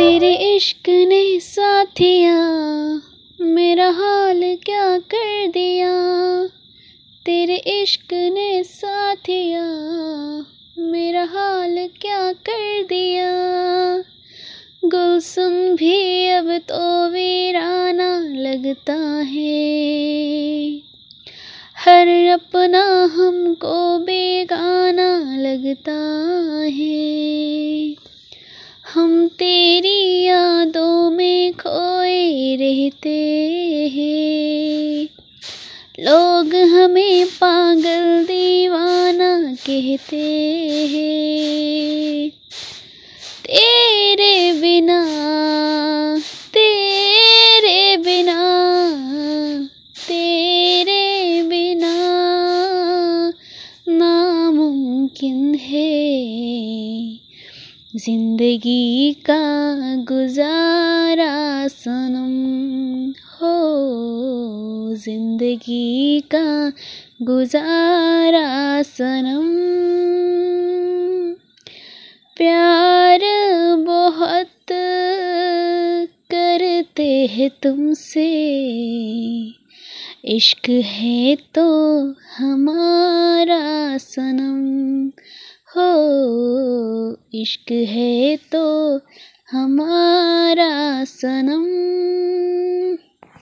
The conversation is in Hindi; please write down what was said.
तेरे इश्क ने साथिया, मेरा हाल क्या कर दिया? तेरे इश्क ने साथिया, मेरा हाल क्या कर दिया? गुलशन भी अब तो वीराना लगता है। हर अपना हमको बेगाना लगता है। रहते हैं। लोग हमें पागल दीवाना कहते हैं। तेरे बिना तेरे बिना तेरे बिना नामुमकिन है। ज़िंदगी का गुजारा सनम हो, ज़िंदगी का गुजारा सनम। प्यार बहुत करते हैं तुमसे, इश्क है तो हमारा सनम। हो इश्क है तो हमारा सनम।